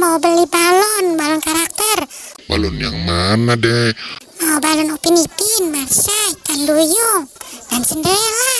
mau beli balon, balon karakter. Balon yang mana, deh Mau balon Upin Ipin, Marsha, ikan duyung, dan Cinderella.